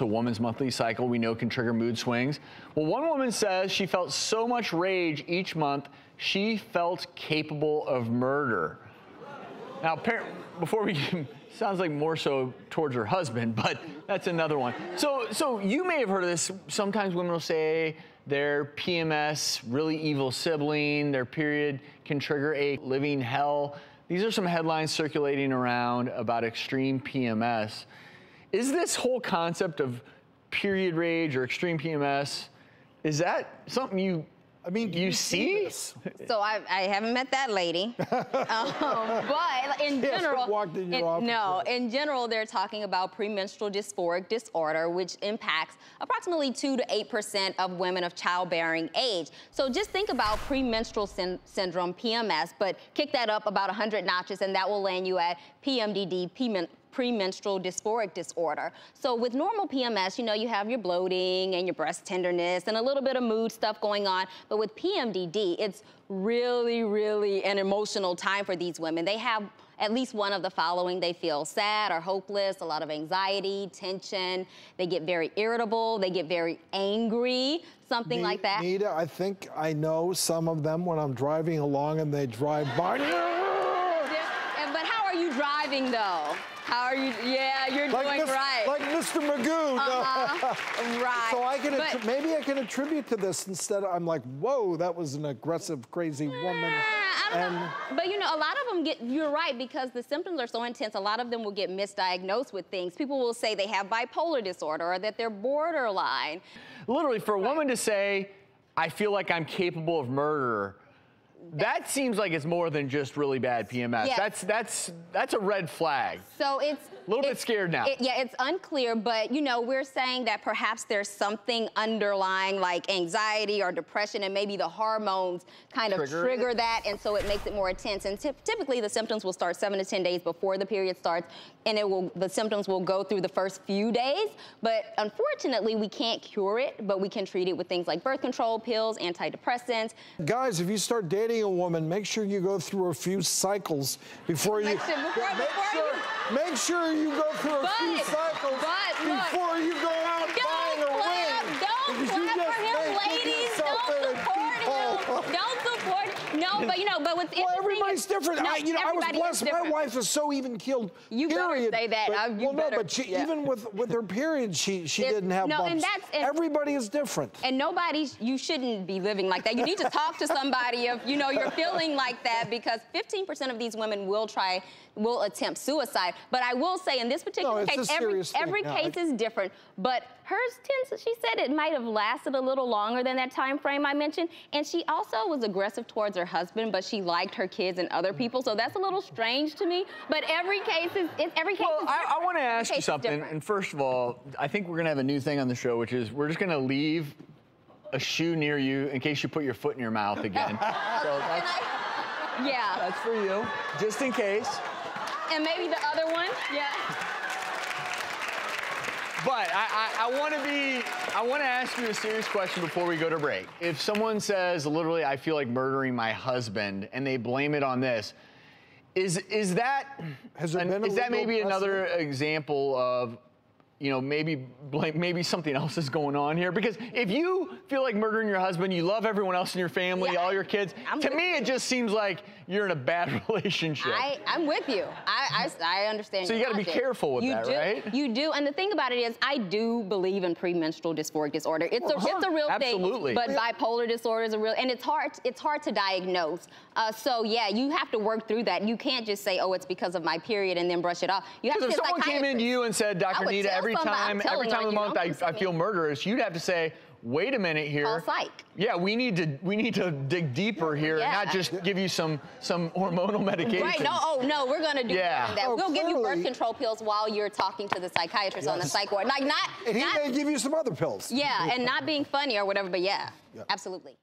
A woman's monthly cycle we know can trigger mood swings. Well, one woman says she felt so much rage each month she felt capable of murder. Now, before we sounds like more so towards her husband, but that's another one. So, so you may have heard of this. Sometimes women will say their PMS, really evil sibling, their period can trigger a living hell. These are some headlines circulating around about extreme PMS. Is this whole concept of period rage or extreme PMS, is that something you I mean, you, you see? see so I, I, haven't met that lady, um, but in general, in in, no, in general, they're talking about premenstrual dysphoric disorder, which impacts approximately two to eight percent of women of childbearing age. So just think about premenstrual syn syndrome, PMS, but kick that up about 100 notches, and that will land you at PMDD, premenstrual dysphoric disorder. So with normal PMS, you know, you have your bloating and your breast tenderness and a little bit of mood stuff going on. But with PMDD, it's really, really an emotional time for these women. They have at least one of the following. They feel sad or hopeless, a lot of anxiety, tension. They get very irritable. They get very angry, something like that. Nita, I think I know some of them when I'm driving along and they drive by. Yeah, but how are you driving though? How are you? Yeah, you're like doing right. Like Mr. Magoo. Uh-huh. right. So I can but, maybe I can attribute to this instead. I'm like, whoa, that was an aggressive, crazy woman. And, know. But you know, a lot of them get. You're right because the symptoms are so intense. A lot of them will get misdiagnosed with things. People will say they have bipolar disorder or that they're borderline. Literally, for a woman to say, "I feel like I'm capable of murder." That seems like it's more than just really bad PMS. Yes. That's that's that's a red flag. So it's a little bit scared now. It, yeah, it's unclear, but you know, we're saying that perhaps there's something underlying like anxiety or depression, and maybe the hormones kind trigger of trigger that, and so it makes it more intense. And typically, the symptoms will start seven to ten days before the period starts, and it will the symptoms will go through the first few days. But unfortunately, we can't cure it, but we can treat it with things like birth control pills, antidepressants. Guys, if you start dating a woman, make sure you go through a few cycles before you. Before, before, make, before sure, you... make sure you go through a but, few cycles but, before you go no, but you know, but what's well, everybody's different. No, I, you know, I was blessed. My wife is so even keeled. You period, better say that. But, uh, I, well, better, no, but she, yeah. even with with her period, she she it, didn't have no, bumps. And that's, and, Everybody is different. And nobody, you shouldn't be living like that. You need to talk to somebody if you know you're feeling like that because 15% of these women will try, will attempt suicide. But I will say in this particular no, case, every every case is different. But hers tends, she said it might have lasted a little longer than that time frame I mentioned. And she also was aggressive towards her husband, but she liked her kids and other mm. people. So that's a little strange to me. But every case is, every case well, is I, I want to ask you something. And first of all, I think we're going to have a new thing on the show, which is we're just going to leave a shoe near you in case you put your foot in your mouth again. so that's, I, yeah. That's for you, just in case. And maybe the other one, yeah. But I, I, I want to be, I want to ask you a serious question before we go to break. If someone says, literally, I feel like murdering my husband, and they blame it on this, is is that Has an, is that maybe precedent? another example of you know, maybe maybe something else is going on here. Because if you feel like murdering your husband, you love everyone else in your family, yeah, all your kids. I'm to me, it just seems like you're in a bad relationship. I, am with you. I, I, I understand. So you got to be careful with you that, do, right? You do. And the thing about it is, I do believe in premenstrual dysphoric disorder. It's a, it's a real Absolutely. thing. But bipolar disorder is a real, and it's hard. It's hard to diagnose. Uh, so yeah, you have to work through that. You can't just say, oh, it's because of my period, and then brush it off. You have to. If someone came in to you and said, Dr. Nita, every time, every time of the month I, I feel murderous, you'd have to say, wait a minute here. Call psych. Yeah, we need to we need to dig deeper here yeah. and not just give you some some hormonal medication. Right. No. Oh no, we're gonna do yeah. that. Oh, we'll clearly. give you birth control pills while you're talking to the psychiatrist yes. on the psych ward. Like not. And he not, may give you some other pills. Yeah, and not being funny or whatever. But yeah, yeah. absolutely.